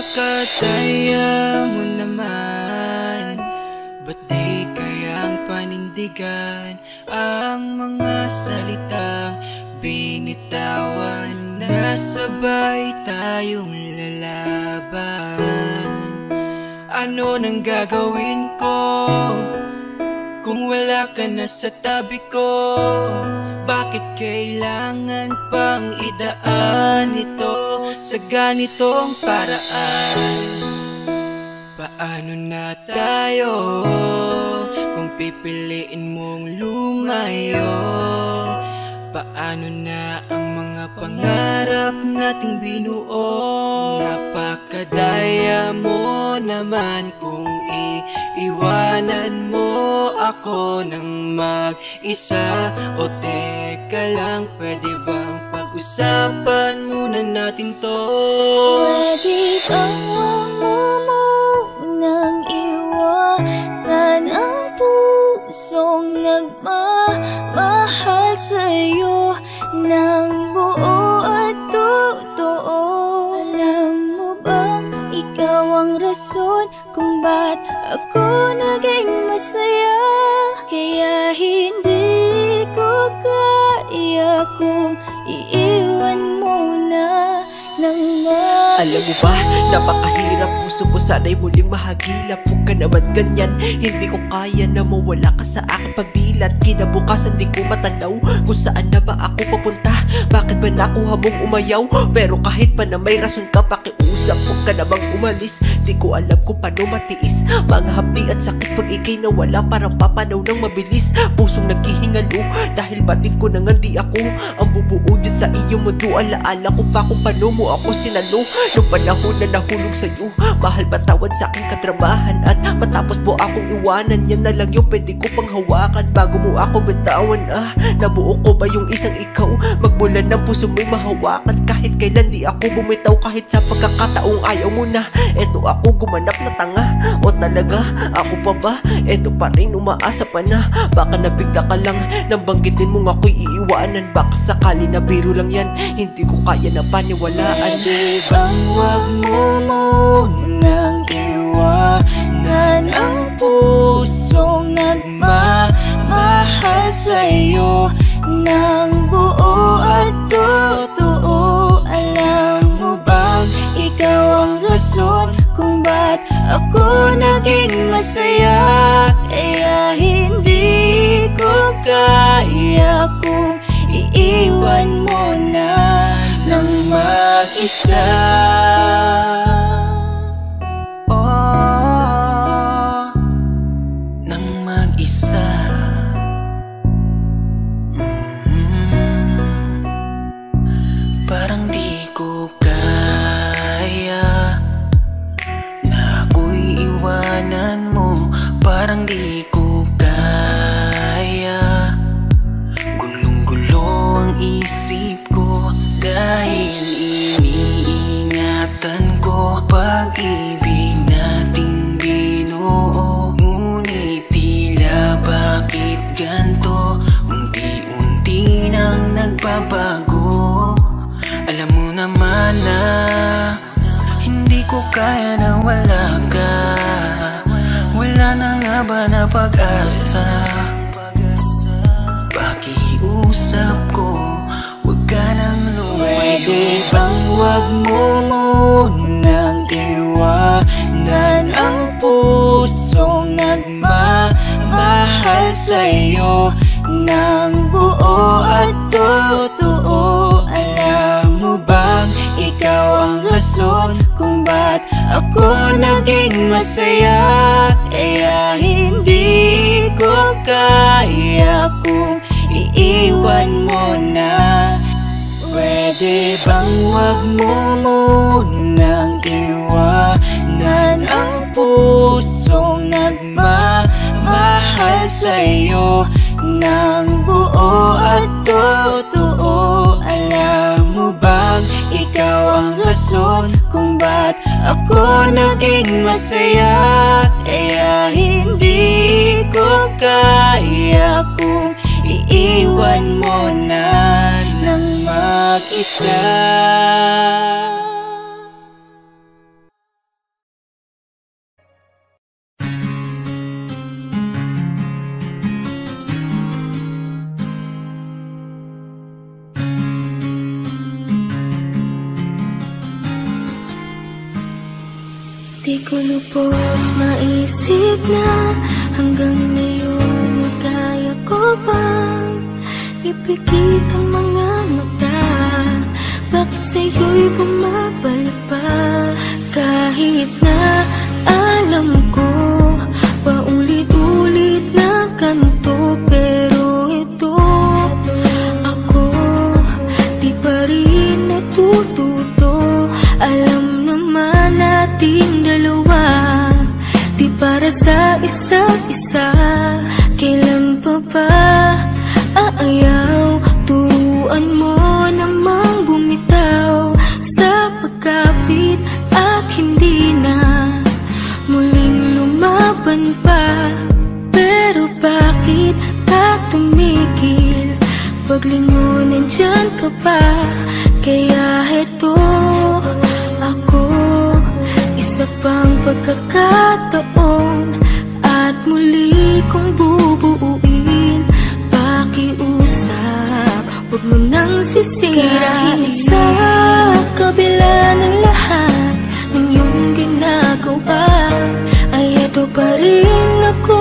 Napakadaya mo naman. Ba't di kayang panindigan Ang mga salitang binitawan Na sabay tayong lalaban? Ano nang gagawin ko Kung wala ka na sa tabi ko? Bakit kailangan pang idaan ito Sa ganitong paraan. Paano na tayo Kung pipiliin mong lumayo? Paano na ang mga pangarap nating binuo? Napakadaya mo naman kung iiwanan mo ako ng mag-isa. O teka lang, pwede bang pag-usapan muna natin to? Pwede bang huwag mo munang iwanan ang pusong nagmamahal sa'yo ng buo at totoo Alam mo bang ikaw ang rason kung ba't ako naging masaya Kaya hindi ko kaya kung iiwan mo na Alam mo ba, napakahirap Puso ko sana'y muling mahagilap. Huwag ka naman ganyan Hindi ko kaya na mawala ka sa aking pagdilat. Kinabukasan di ko matanaw Kung saan na ba ako papunta. Bakit ba nakuha mong umayaw? Pero kahit pa na may rason ka Pakiusap, huwag ka namang umalis. Di ko alam kung paano matiis. Mga hapdi at sakit pag ikay nawala Parang papanaw ng mabilis. Pusong naghihingalo Dahil batid ko na nga di ako Ang bubuo dyan sa iyong mundo. Alaala ko pa kung paano mo ako sinalo. Nung panahon na nahulog sa'yo Mahal patawad sa aking kadramahan At matapos mo akong iwanan Yan na lang yung pwede ko pang hawakan. Bago mo ako bitawan ah Nabuo ko ba yung isang ikaw? Magmula ng puso mo mahawakan. Kahit kailan di ako bumitaw Kahit sa pagkakataong ayaw mo na. Eto ako gumanap na tanga. O talaga ako pa ba? Eto pa rin umaasa pa na. Baka nabigla ka lang Nang banggitin mong ako'y iiwanan. Baka sakali na biro lang yan. Hindi ko kaya na paniwalaan Pwede bang wag mo munang iwanan Ang pusong nagmamahal sa'yo? Ng buo at totoo Alam bang ikaw ang rason kung ba't ako naging masaya? Kaya hindi kaya kung iiwan mo na ng mag-isa ko kaya na wala ka. Wala na nga ba na pag-asa? Pakiusap ko Huwag ka nang Pwede lumayo bang wag mo munang iwanan Ang pusong nagmamahal sa'yo ng buo at totoo ang rason kung ba't ako naging masaya. Kaya hindi ko kaya kung iiwan mo na. Pwede bang wag mo munang iwanan Ang pusong nagmamahal sa'yo ng buo at totoo ang rason kung ba't ako naging masaya. Kaya hindi ko kaya kung iiwan mo na ng mag-isa lubos maisip na Hanggang ngayon Magkaya ko bang Ipikit ang mga mata. Bakit sa'yo'y bumabalik pa? Kahit na alam ko Paulit-ulit na ganito Pero ito para sa isa't isa Kailan pa ba aayaw? Turuan mo namang bumitaw Sa pagkapit at hindi na Muling lumaban pa. Pero bakit ka tumigil? Paglingon nandyan ka pa Kaya heto Isa pang pagkakataon At muli kong bubuuin. Pakiusap Huwag mo nang sisirain Sa kabila ng lahat Ng iyong ginagawa Ay eto pa rin ako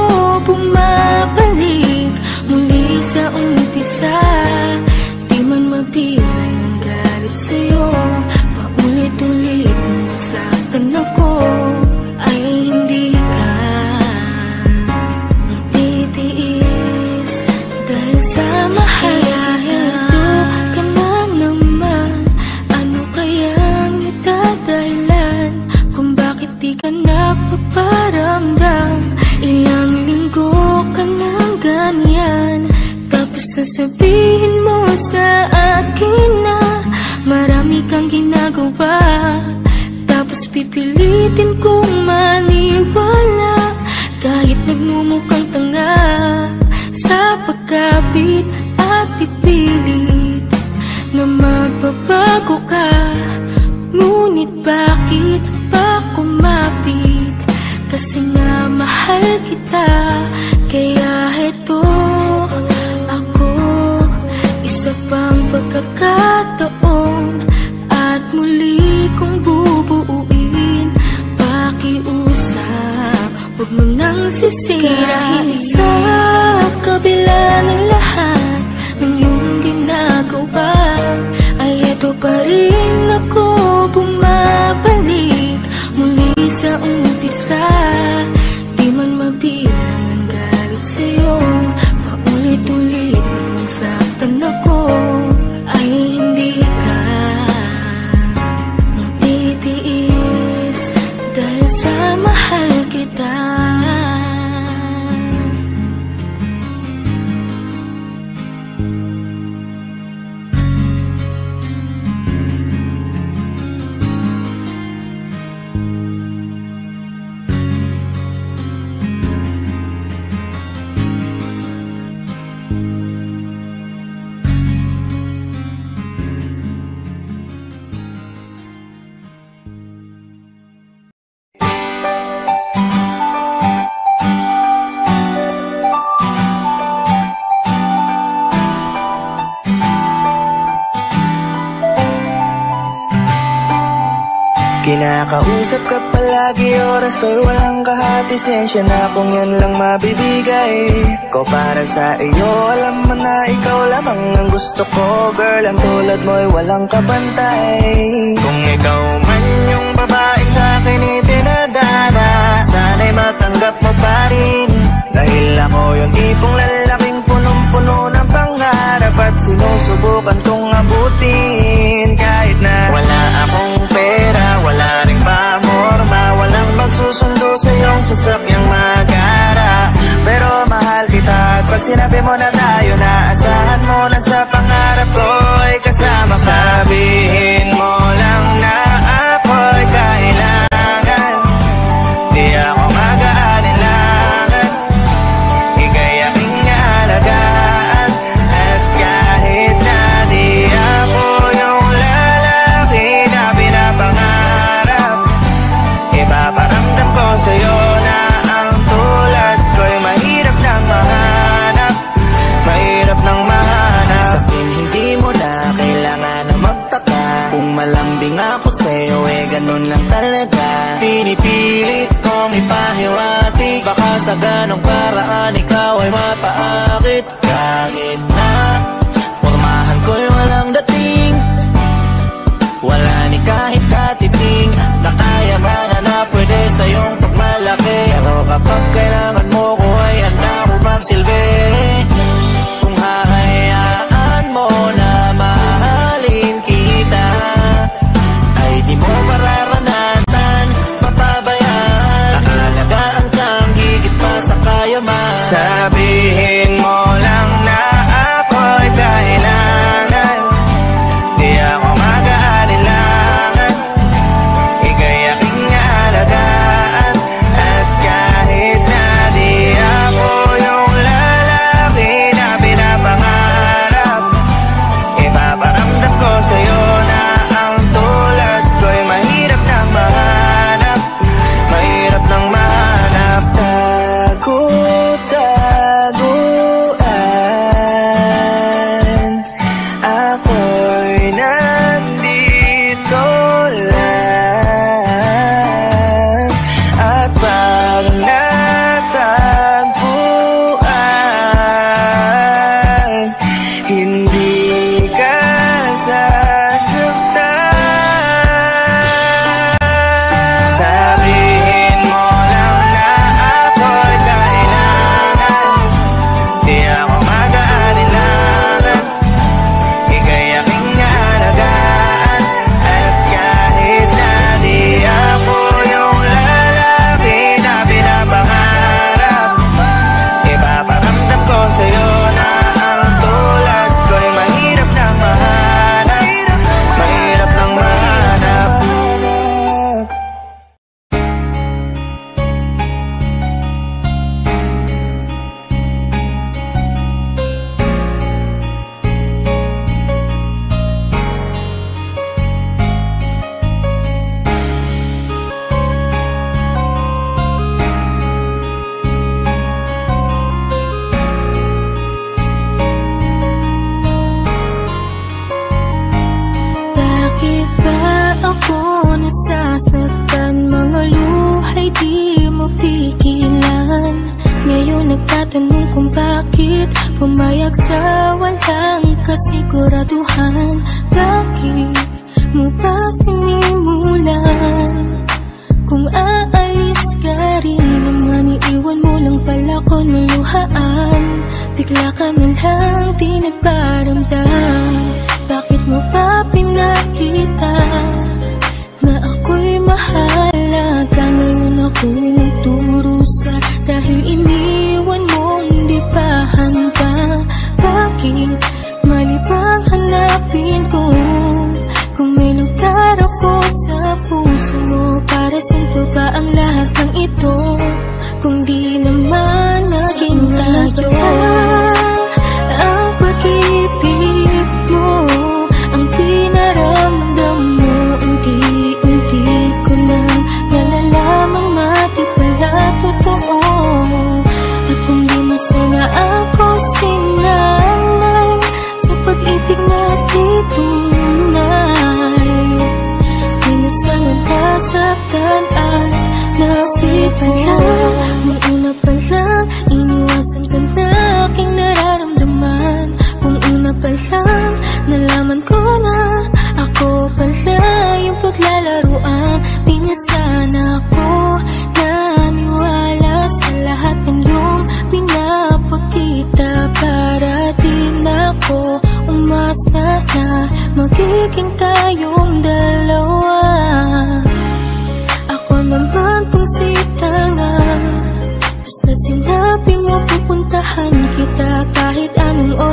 Kinakausap ka palagi Oras ko'y walang kahati. Sensya na kung yan lang mabibigay Ko para sa iyo. Alam mo na ikaw lamang ang gusto ko Girl, ang tulad mo'y walang kabantay. Kung ikaw man yung babaeng sa akin itinadana Sana'y matanggap mo pa rin. Dahil ako yung tipong lalaking punong-puno ng pangarap At sinusubukan kong abutin sasakyang magara. Pero mahal kita At pag sinabi mo na tayo na Asahan mo na sa pangarap ko. Ay kasama ka Sabihin mo lang na ako'y mapaakit. Kahit na Pormahan ko'y walang dating Wala ni kahit katiting Na kaya man na pwede sa iyong pagmalaki ano Pero kapag kailangan mo ko ay handa ko magsilbi itu 温柔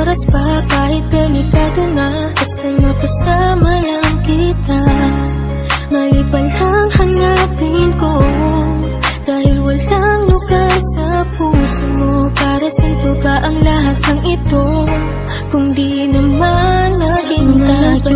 oras pa kahit delikado na Basta makasama lang kita. Malipalang hanapin ko Dahil walang lugar sa puso mo. Para saan pa ba ang lahat ng ito? Kung di naman naging tayo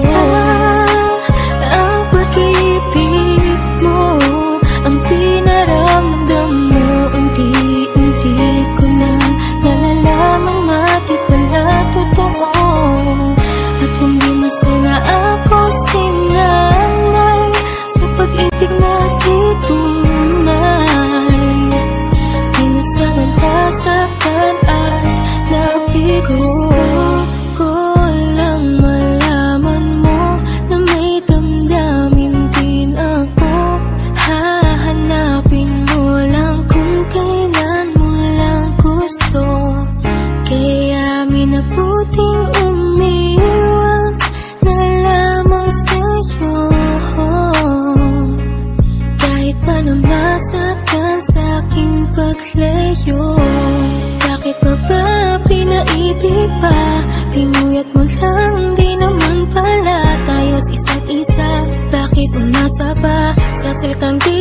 Papapi na pa? Pinuyat mo lang, di pala. Tayo sa isa. Bakit umasa pa Sa salitang di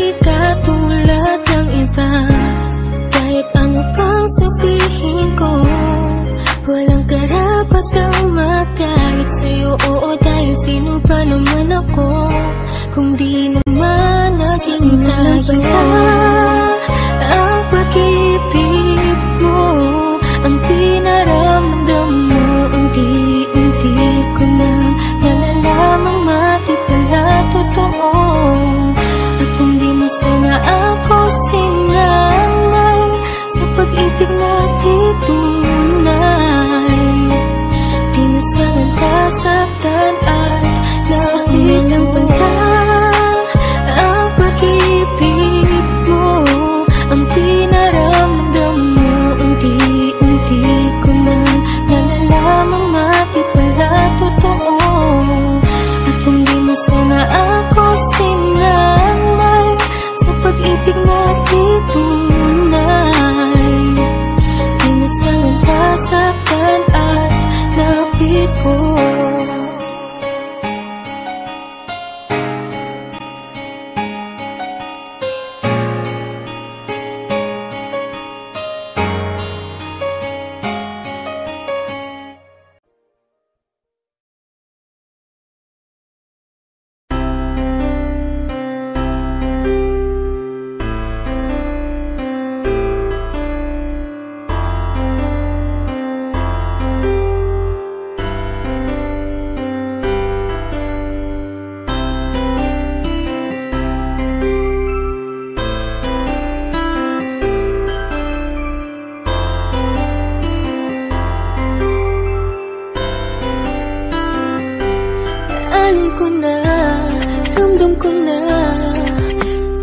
Ramdam ko na.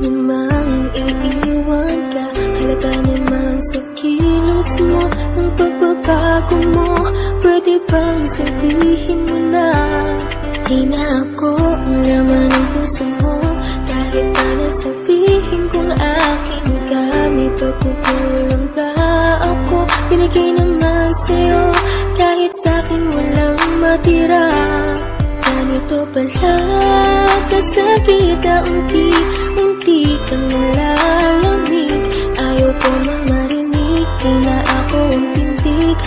Namang iiwan ka. Halata naman sa kilos mo. Ang pagbabago mo Pwede bang sabihin mo na? Di na ako ang laman ng puso mo. Kahit pa na sabihin kong akin ka May pagkukulang ba ako? Binigay naman sa'yo. Kahit sa'kin walang matira. Ganito pala kasakit na unti-unti kang malalamig Ayaw ko mang marinig, di na ako ang tindig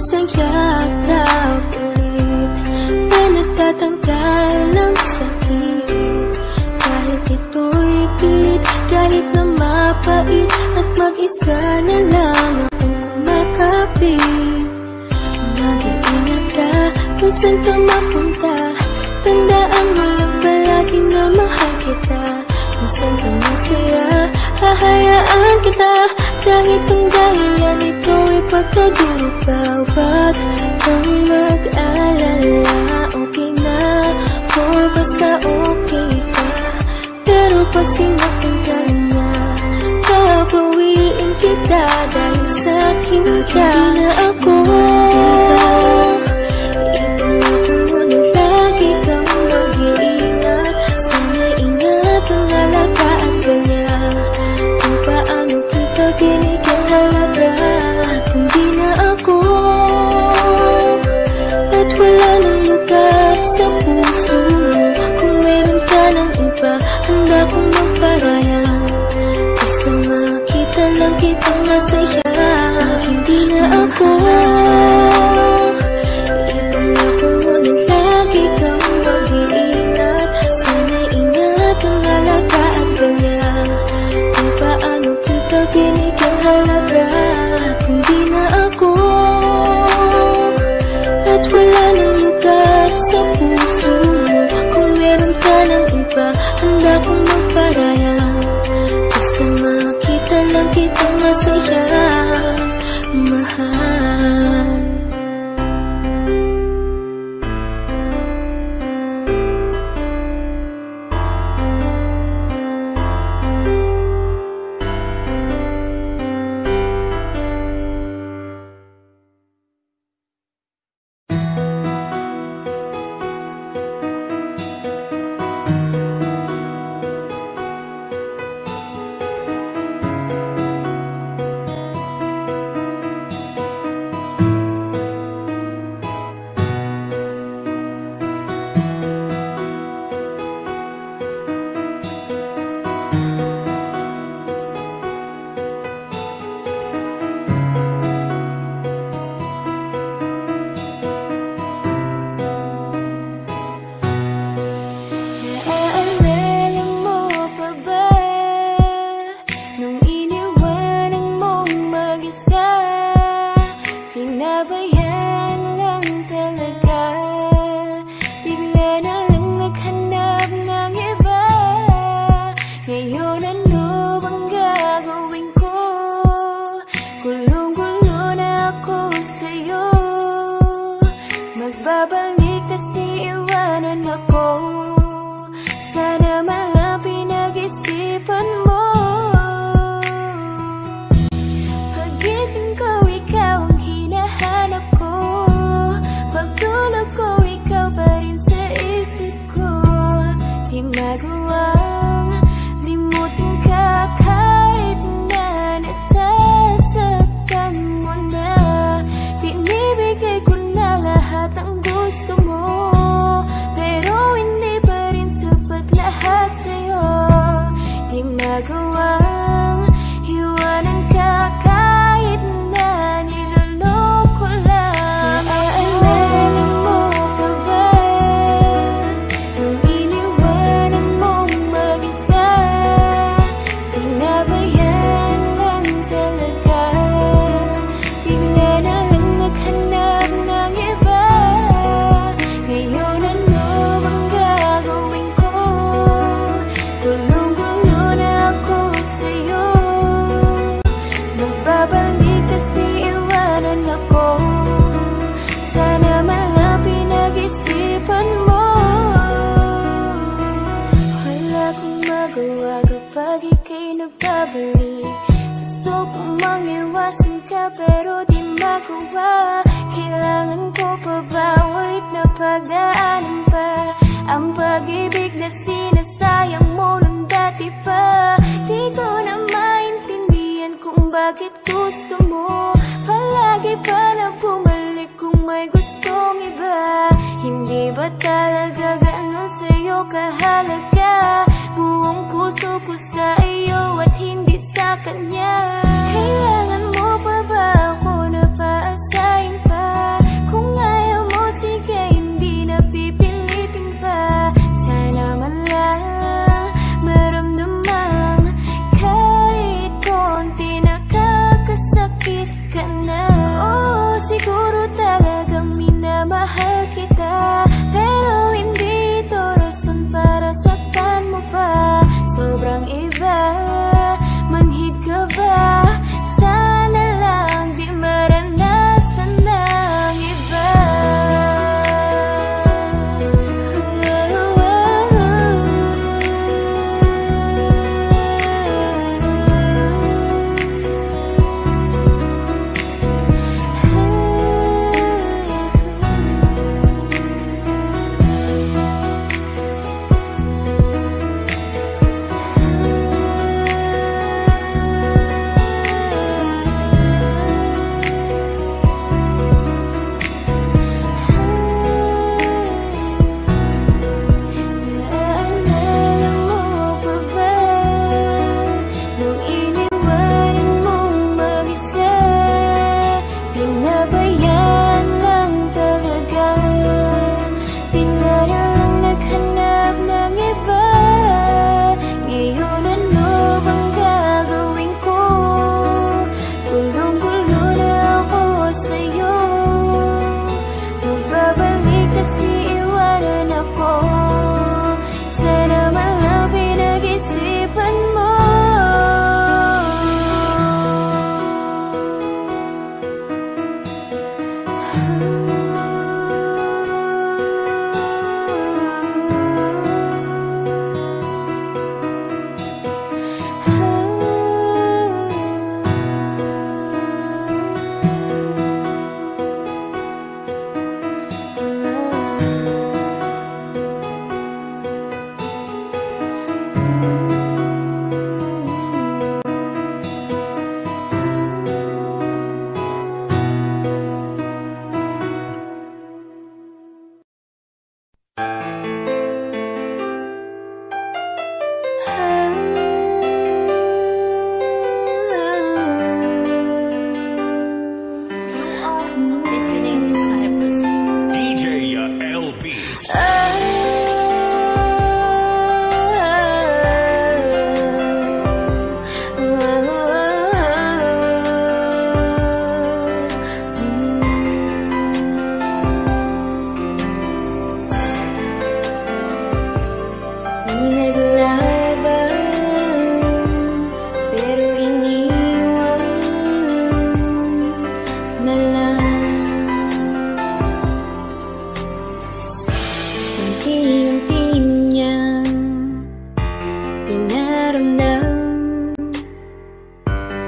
Masaya ka ulit Na nagtatanggal ng sakit Kahit ito'y pilit Kahit na mapait At mag-isa na lang akong kumakapit Mag-iingat ka Kung saan ka mapunta Tandaan mo lang palagi na mahal kita Kung saan ka masaya Hahayaan kita Kahit ang dahilan ito ikaw ay patagubawat Kang mag-alala. Okay na ko Basta okay ka. Pero pag sinaktan ka na Babawiin kita Dahil sa'kin ka. Hindi na ako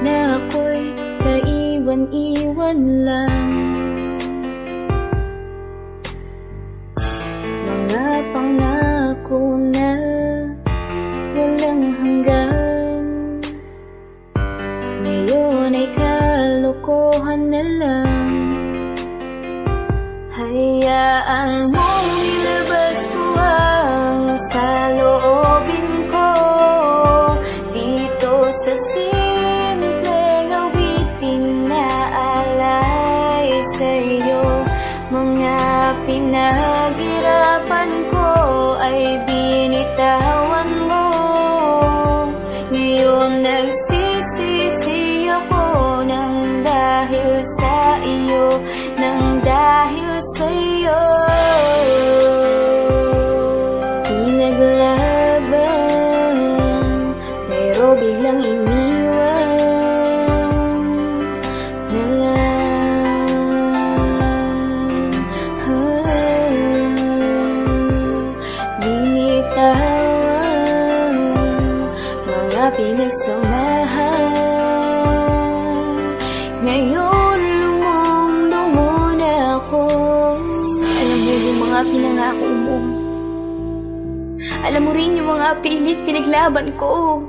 Na ako'y kaiwan-iwan lang pilit pinaglaban ko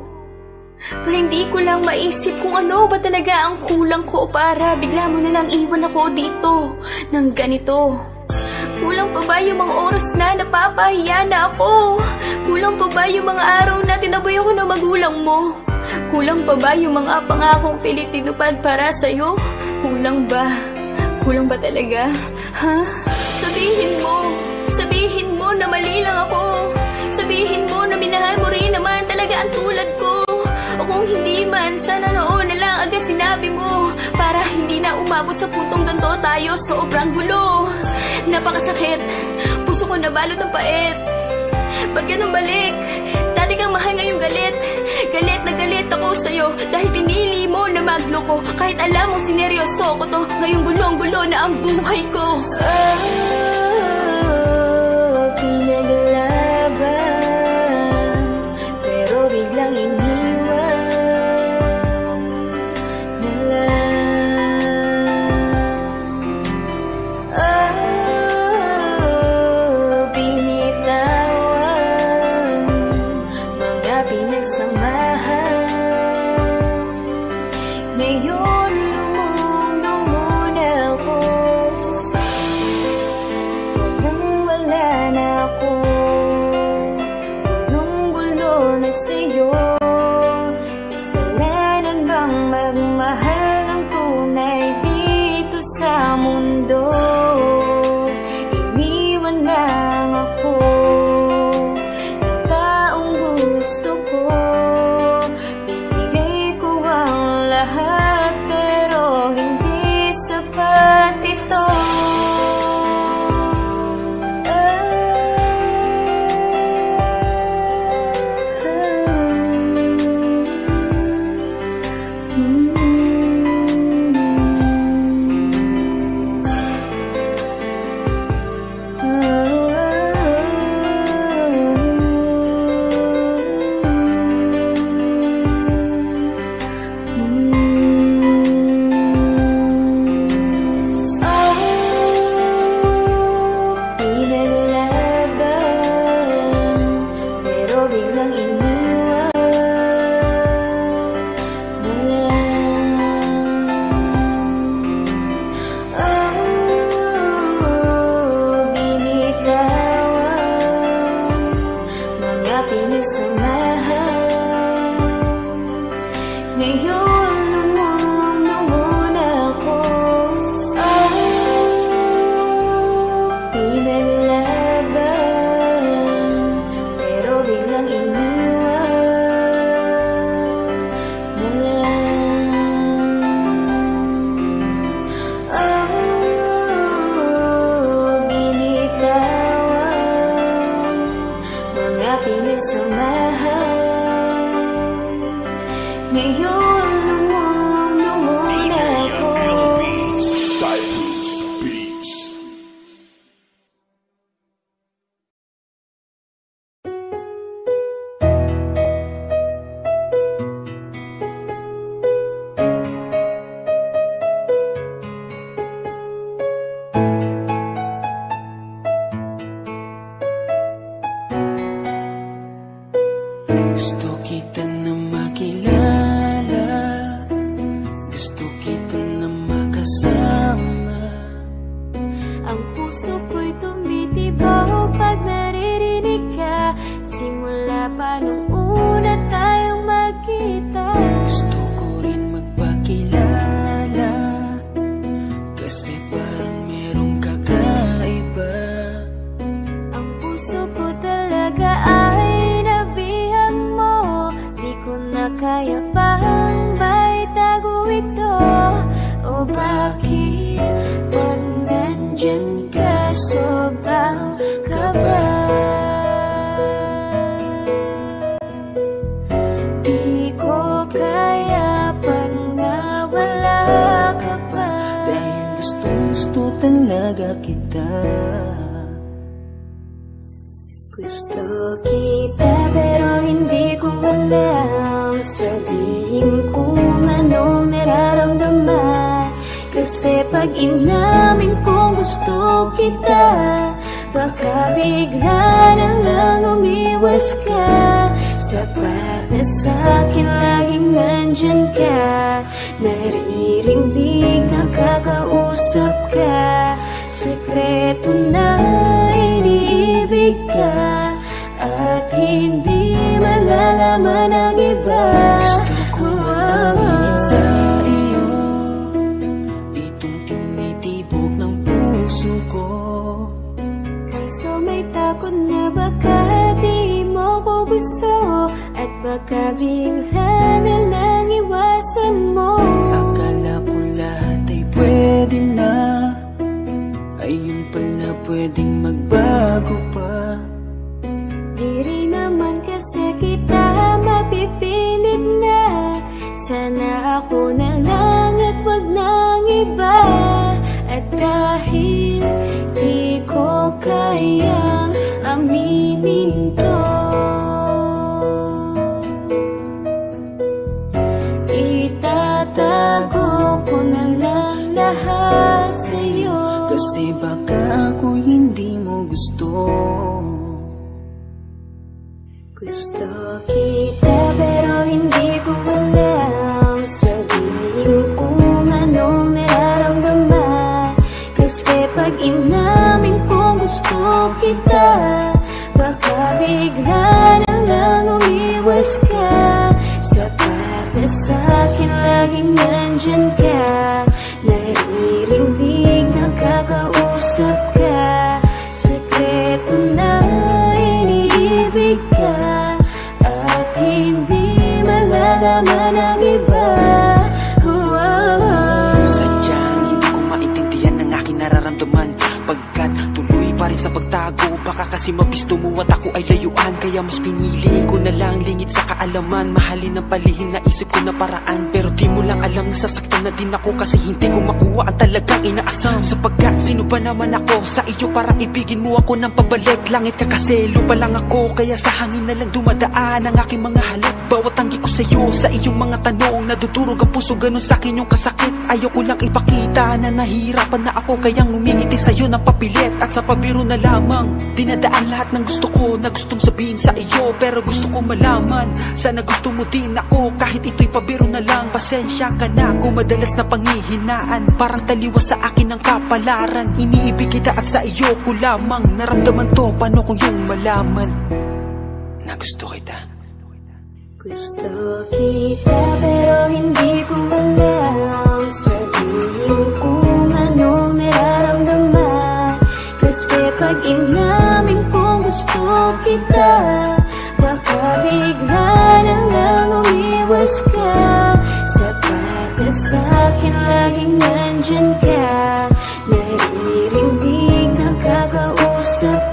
Pero hindi ko lang maisip kung ano ba talaga ang kulang ko para bigla mo na lang iwan ako dito ng ganito. Kulang pa ba yung mga oras na napapahiya na ako? Kulang pa ba yung mga araw na tinaboy ako ng magulang mo? Kulang pa ba yung mga pangakong pilit tinupad para sa'yo? Kulang ba? Kulang ba talaga? Ha? Sabihin mo! Hindi man, sana noon na lang agad sinabi mo. Para hindi na umabot sa putong ganto tayo Sobrang gulo. Napakasakit. Puso ko nabalot ng pait. Ba't ganun balik? Dati kang mahal ngayong galit. Galit na galit ako sa'yo Dahil pinili mo na magloko Kahit alam mo sineryoso ko to Ngayong gulong-gulo na ang buhay ko. Oh, pinaglaban gusto At baka bigla na lang iwasan mo. Akala ko lahat ay pwede na Ayun pala pwedeng magbago pa. Di rin naman kasi kita mapipilit na Sana ako na lang at wag nang iba. At dahil di ko kaya aminin to gusto kita pero hindi ko alam. Sabihin kung anong nararamdaman. Kasi pag inamin kong gusto kita Baka bigla na lang umiwas ka. Sapat na sa'kin laging nandyan ka. Naririnig, nakakausap ka kasi mabisto mo at ako ay layuan. Kaya mas pinili ko na lang lingit sa kaalaman. Mahalin ang palihim na isip ko na paraan Pero di mo lang alam na sasaktan na din ako Kasi hindi ko makuha ang talagang inaasam. Sapagkat sino ba naman ako? Sa iyo parang ibigin mo ako ng pabalik. Langit ka kasi lupa lang ako Kaya sa hangin na lang dumadaan ang aking mga halik Bawat tanggi ko sa iyo Sa iyong mga tanong Nadudurog ang puso ganun sa akin yung kasakit. Ayoko lang ipakita na nahihirapan na ako Kayang umingiti sa iyo ng papilit. At sa pabiro na lamang Dinadaan lahat ng gusto ko Na gustong sabihin sa iyo Pero gusto ko malaman. Sana gusto mo din ako Kahit ito'y pabiro na lang. Pasensya ka na. Kung madalas na pangihinaan Parang taliwas sa akin ang kapalaran. Iniibig kita at sa iyo ko lamang. Naramdaman to Paano kung yung malaman? Na gusto kita. Gusto kita pero hindi ko alam. Sabihin kung anong nararamdaman? Kasi pag inamin kong gusto kita Baka bigla na lang umiwas ka Sapat na sa'kin laging nandyan ka. Naririnig, nakakausap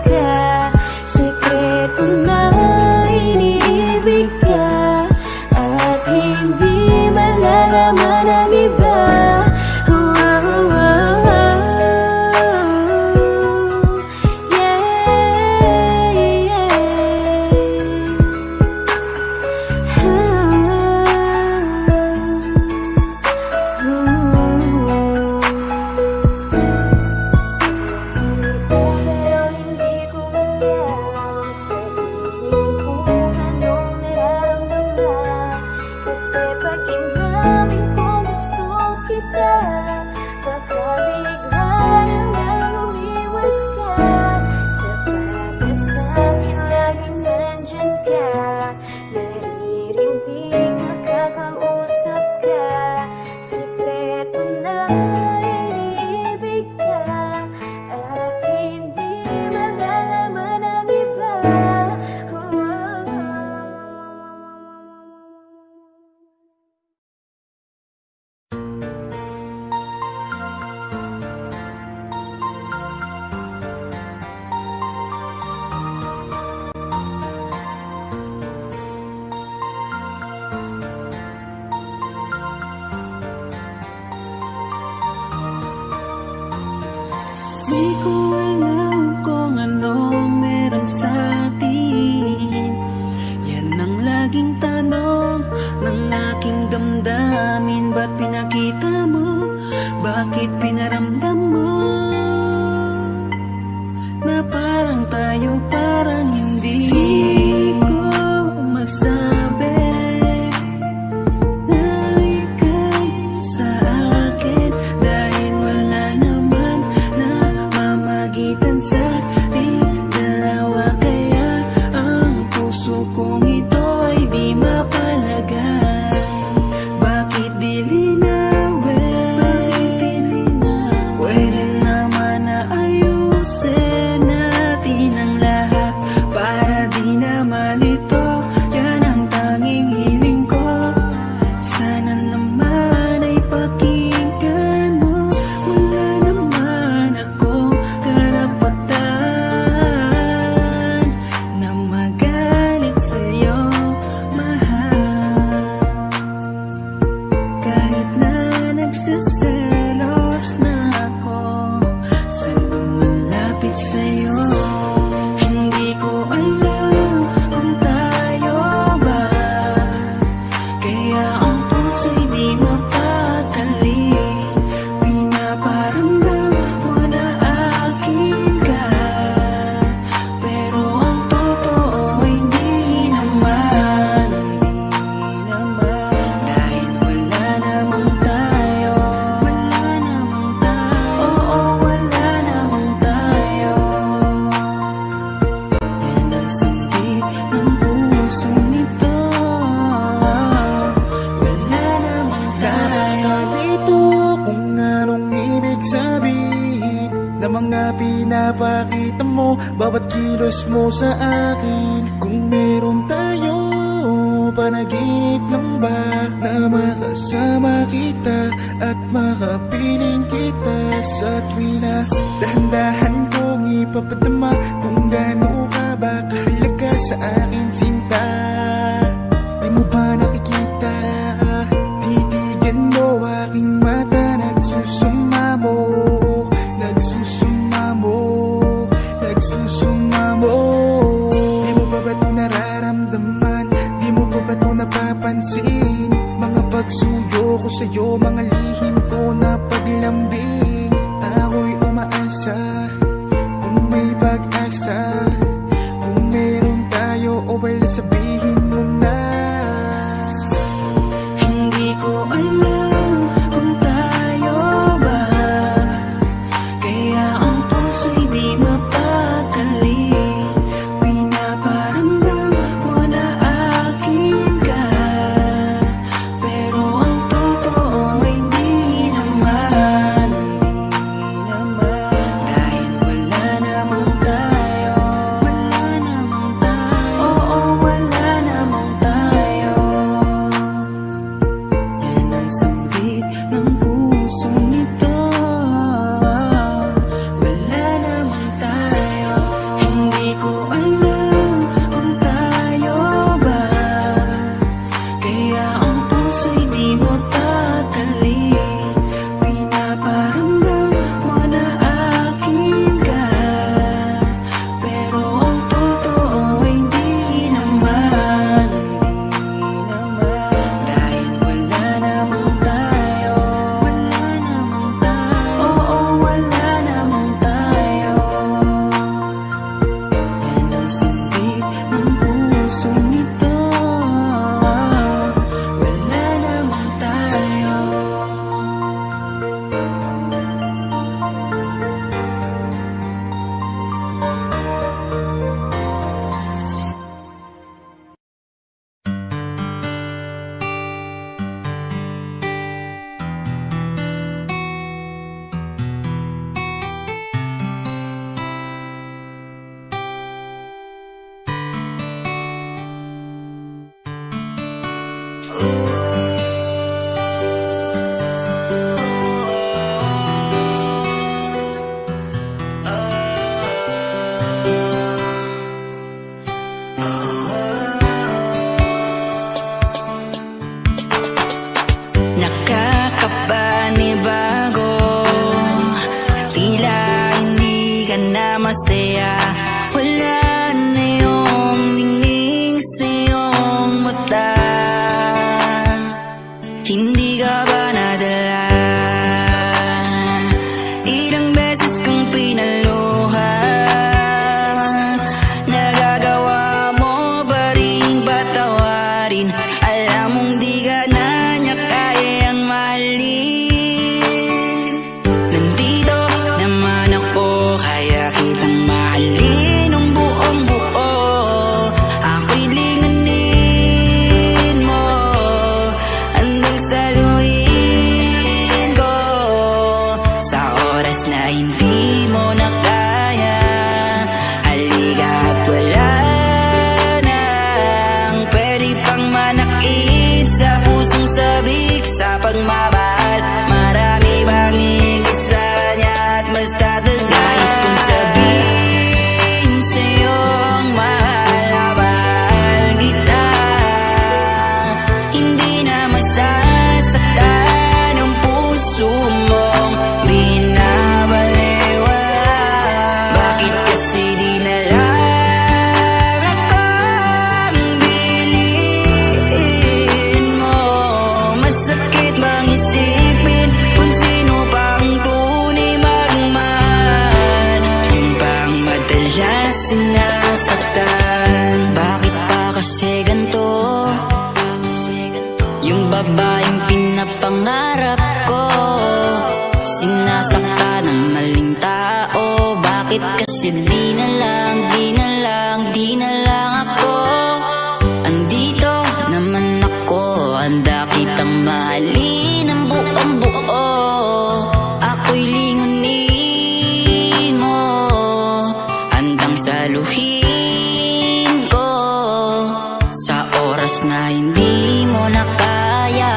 hindi mo na kaya.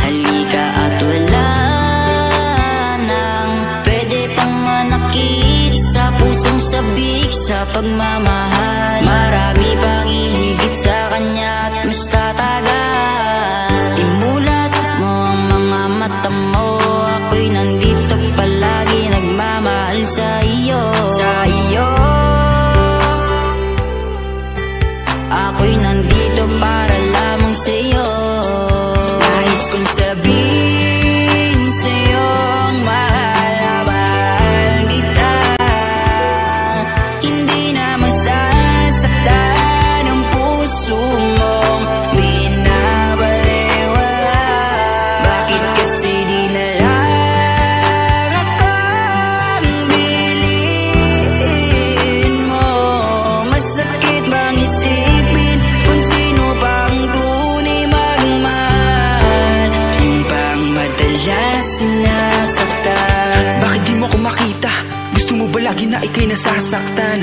Halika at wala nang Pwede pang manakit sa pusong sabik Sa pagmamahal nasasaktan?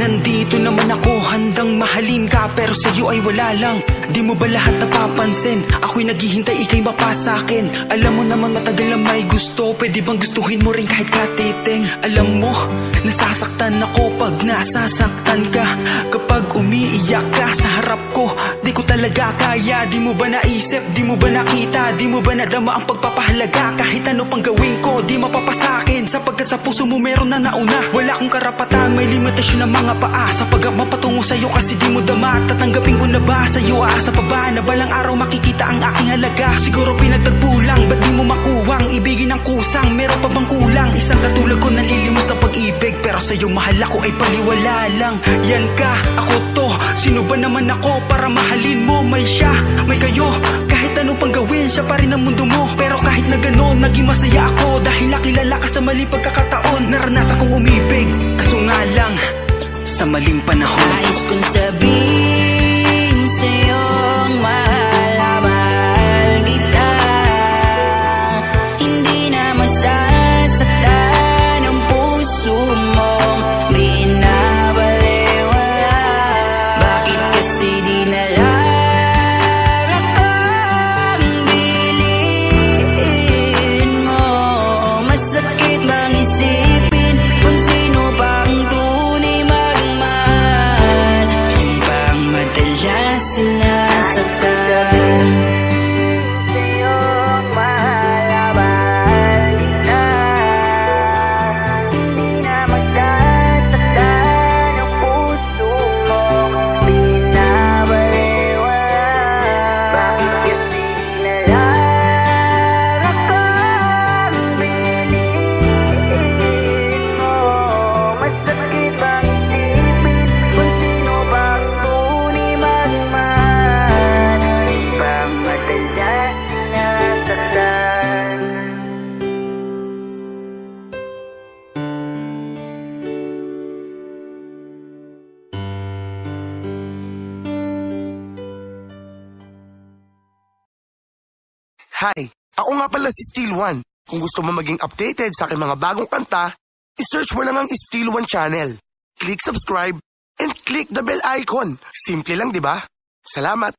Nandito naman ako, handang mahalin ka Pero sa'yo ay wala lang Di mo ba lahat napapansin? Ako'y naghihintay, ikay mapasakin Alam mo naman matagal na may gusto. Pwede bang gustuhin mo rin kahit katiting? Alam mo, nasasaktan ako pag nasasaktan ka. Kapag umiiyak ka sa harap ko Di ko talaga kaya. Di mo ba naisip, di mo ba nakita? Di mo ba nadama ang pagpapahalaga? Kahit ano pang gawin ko, di mapapasakin Sapagkat sa puso mo meron na nauna. Wala akong karapatan, may limitasyon ng mga paa. Sapagkat mapatungo sa'yo kasi di mo dama. Tatanggapin ko na ba sa'yo pa ba Na balang araw makikita ang aking halaga. Siguro pinagtagpo lang, ba't di mo makuwang Ibigin ang kusang, meron pa bang kulang? Isang katulad ko nalilimos sa pag-ibig Pero sa'yo mahal ako ay paliwala lang. Yan ka, ako to. Sino ba naman ako para mahalin mo? May siya, may kayo. Kahit anong pang gawin, siya pa rin ang mundo mo. Pero kahit na ganon, naging masaya ako. Dahil nakilala ka sa maling pagkakataon Naranasan kong umibig. Kaso nga lang, sa maling panahon. Nais kong sabihin sa'yo gusto mo maging updated sa aking mga bagong kanta, isearch mo lang ang Steel One channel. Click subscribe and click the bell icon. Simple lang, di ba? Salamat!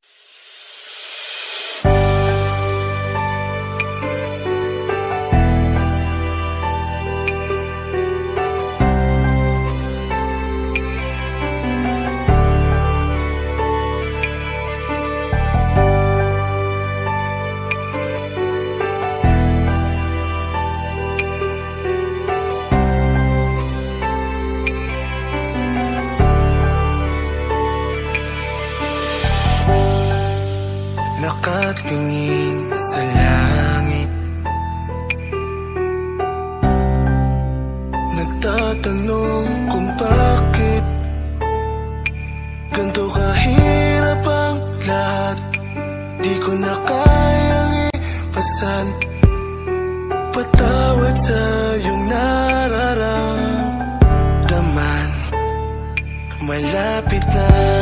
Nakatingin sa langit. Nagtatanong kung bakit Ganto kahirap ang lahat. Di ko na kayang ipasan. Patawad sa iyong nararamdaman. Malapit na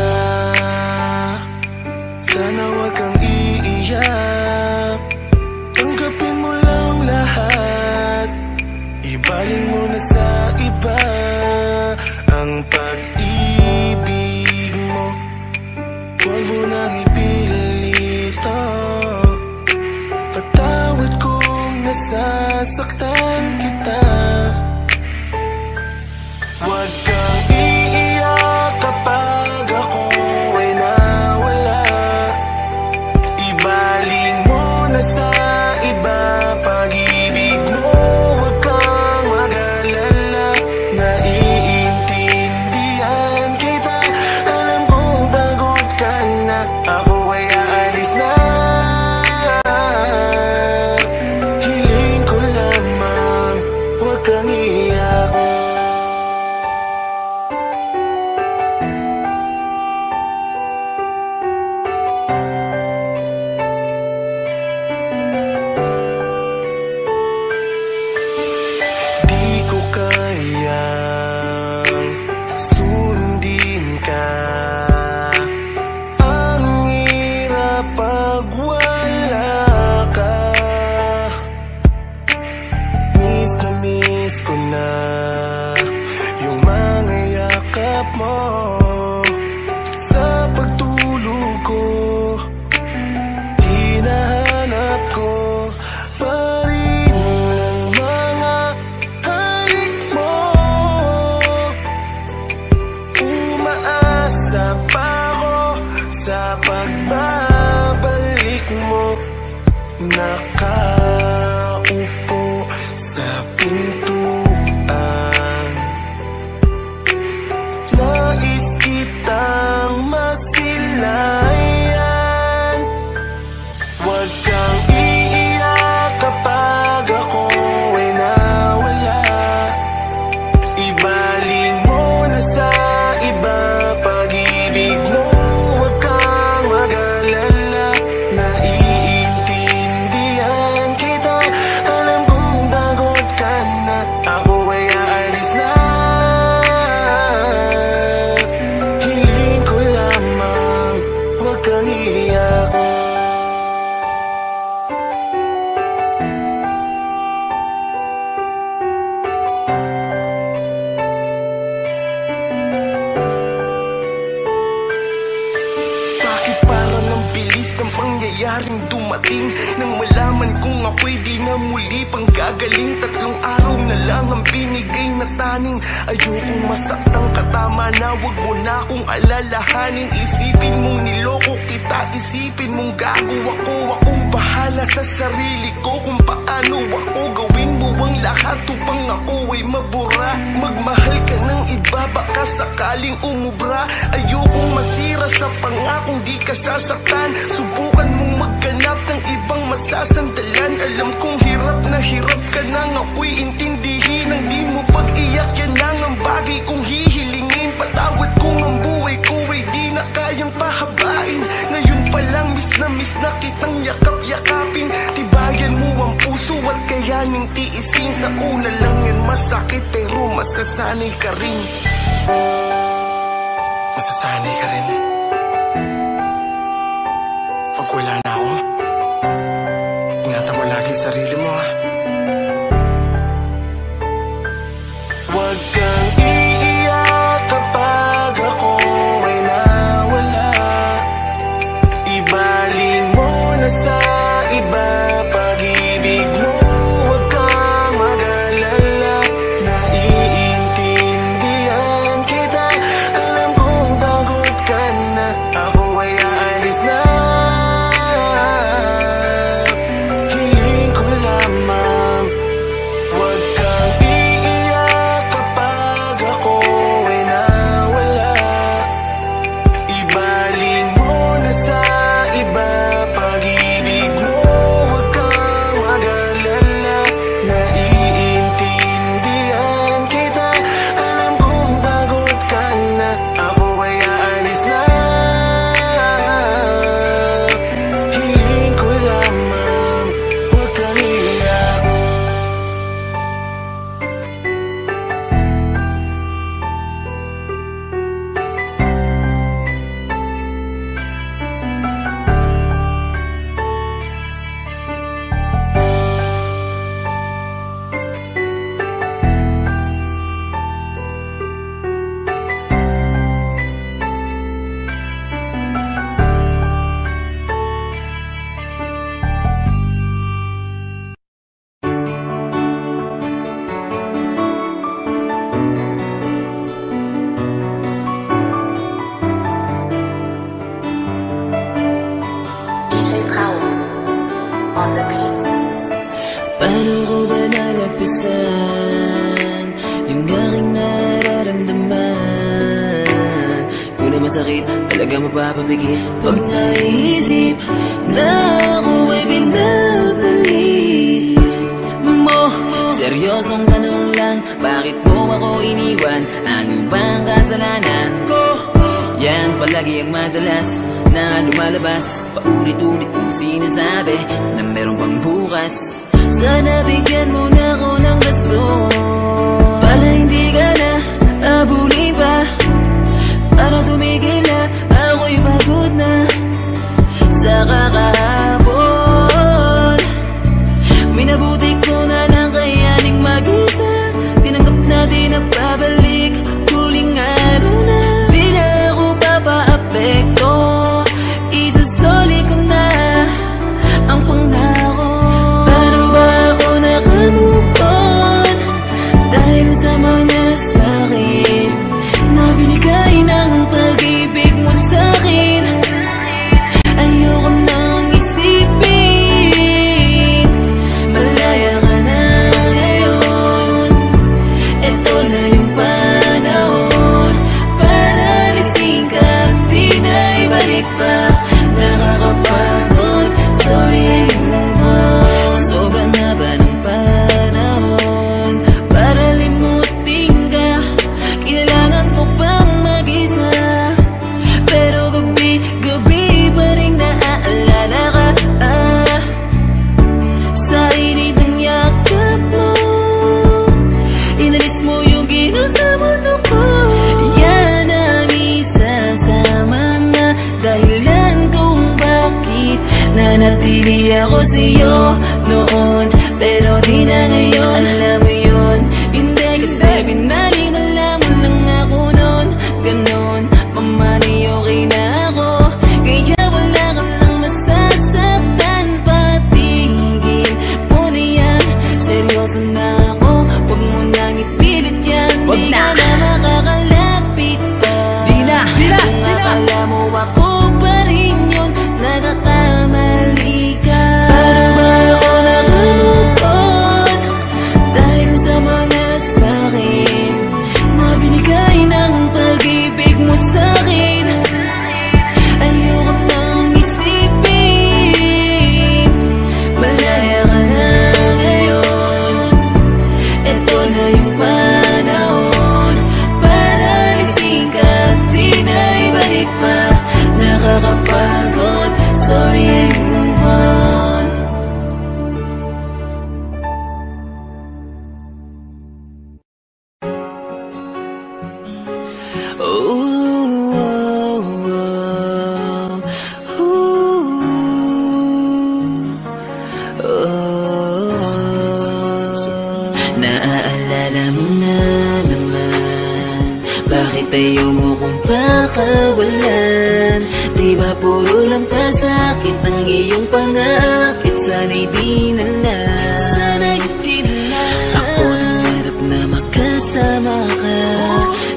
Kahit mo kong pakawalan. Di ba puro lang pa sa'kin ang iyong pangakit? Sana'y di na lang. Sana'y di na lang. Ako nangarap na makasama ka.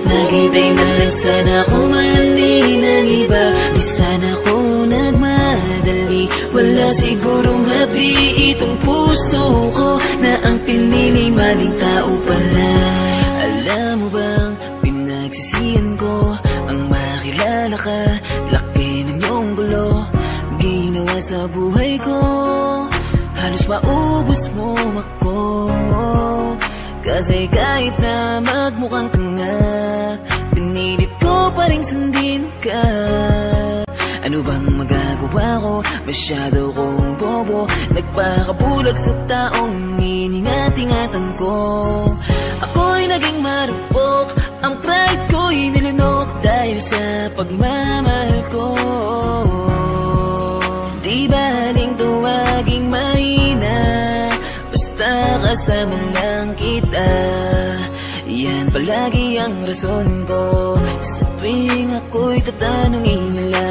Naghintay na lang sana kung mali ng iba. Di sana ko nagmadali. Wala sigurong happy itong puso ko Na ang pinili maling tao pala. Alam mo ba buhay ko. Halos maubos mo ako. Kasi kahit na magmukhang tanga Pinilit ko pa rin sundin ka. Ano bang magagawa ko? Masyado kong bobo. Nagpakabulag sa taong iningat-ingatan ko. Ako'y naging marupok. Ang pride ko'y nilinok Dahil sa pagmamahal ko. kasama lang kita. Yan palagi ang rason ko. Sa tuwing ako'y tatanungin nila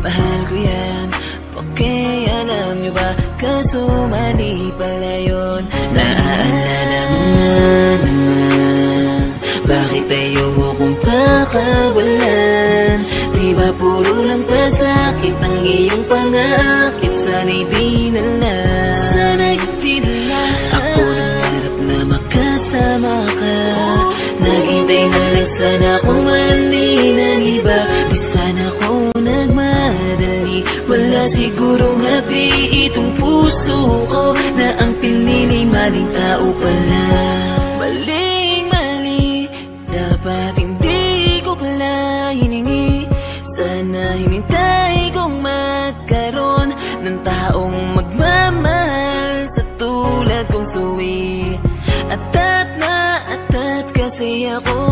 Mahal ko yan, okay alam nyo ba Kaso mali pala yun? Naaalala mo na naman Bakit ayaw mo kong pakawalan? Di ba puro lang pa sa'kin Ang iyong pangakit? Sana'y di na Tunay na lang sana kung mali ng iba Di sana ko nagmadali. Wala sigurong happy itong puso ko Na ang pinili maling tao pala. Maling mali Dapat hindi ko pala hiningi. Sana hinintay kasi ako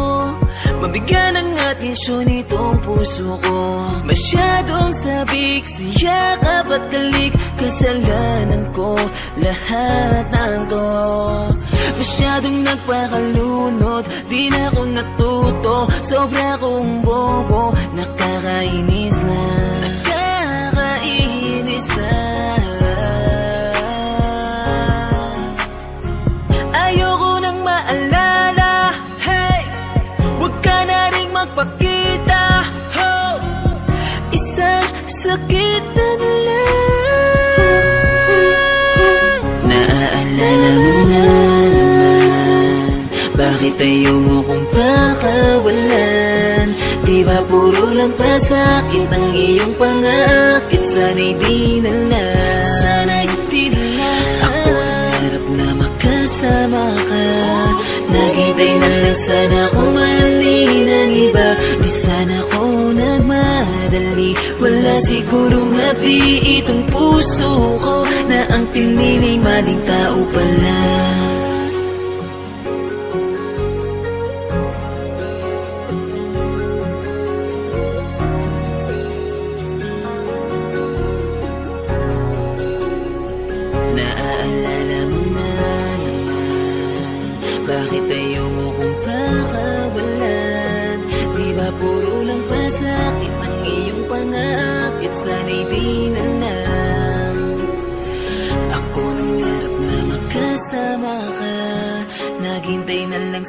Mabigyan ng atensyon itong puso ko. Masyadong sabik, siyakap at talik Kasalanan ko lahat ng to. Masyadong nagpakalunod, di na ako natuto. Sobra kong bobo, nakakainis na Isang sakit na. Lang Naaalala mo na naman Bakit ayaw mo kong pakawalan? Di ba puro lang pasakit ang iyong pangakit? Sana'y di na lang Sana'y di na lang Ako nangarap na makasama ka. Naghintay na lang sana kung mali ng iba. Di sana ko nagmadali Wala sigurong happy itong puso ko Na ang pinili maling tao pala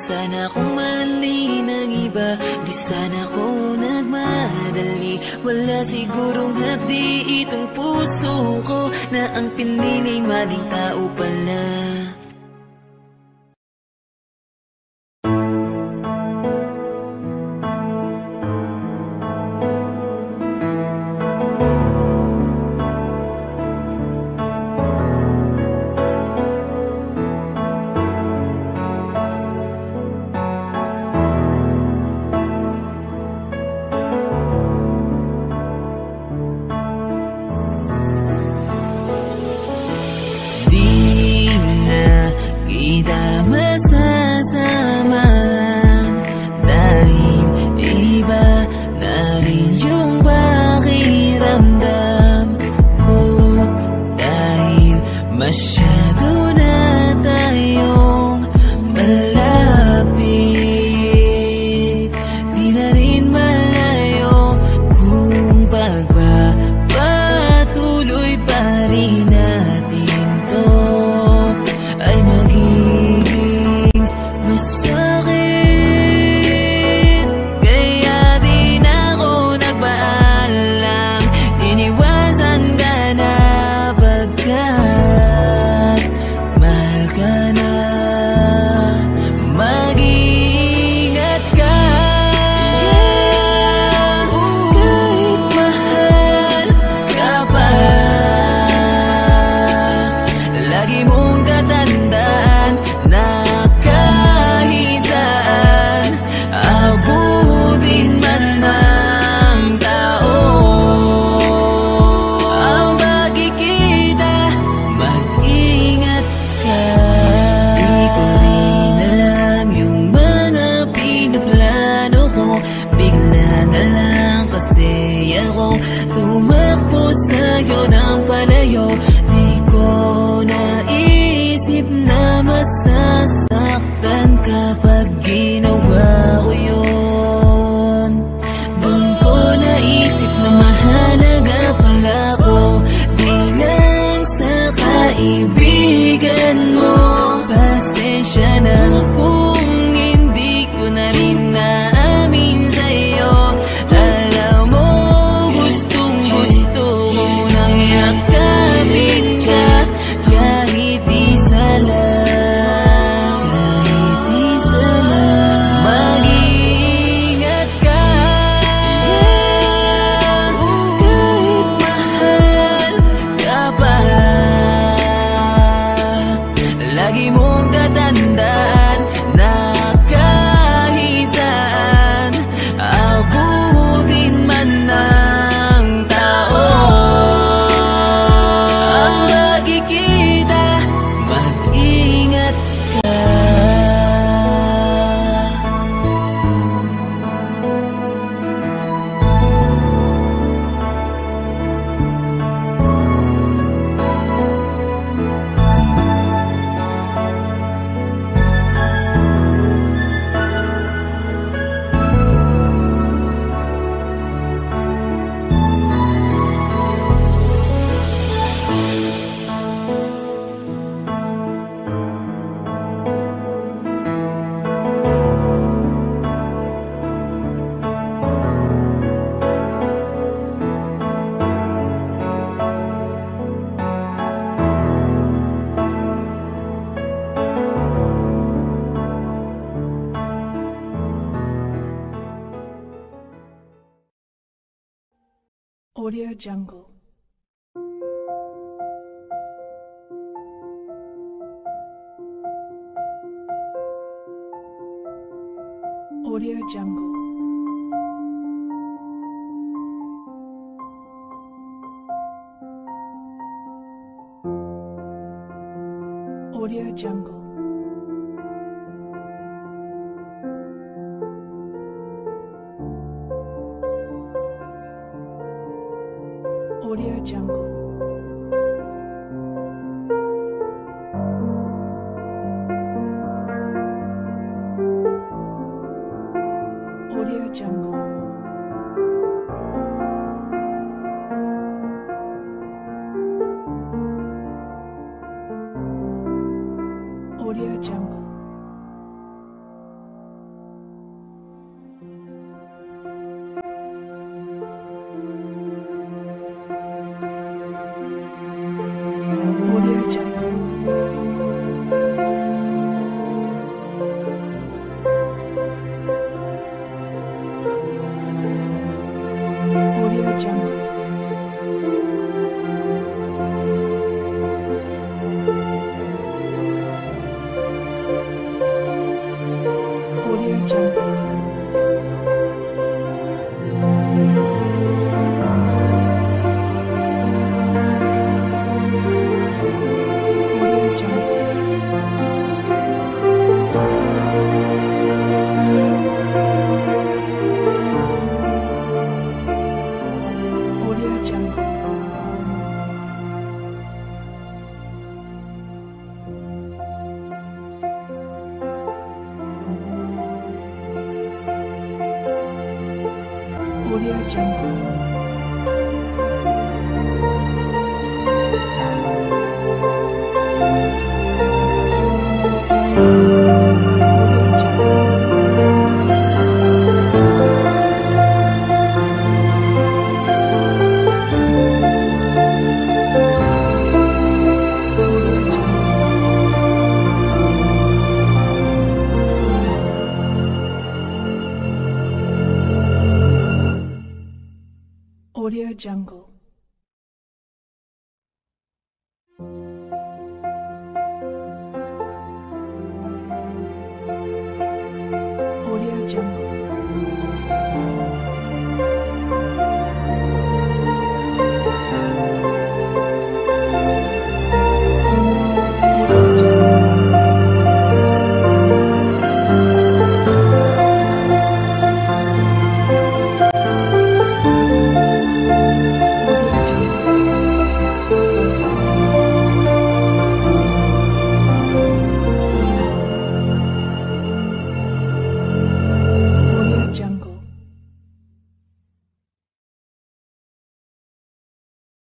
sana kung mali ng iba Di sana ko nagmadali. Wala sigurong hapdi itong puso ko Na ang pinili maling tao pala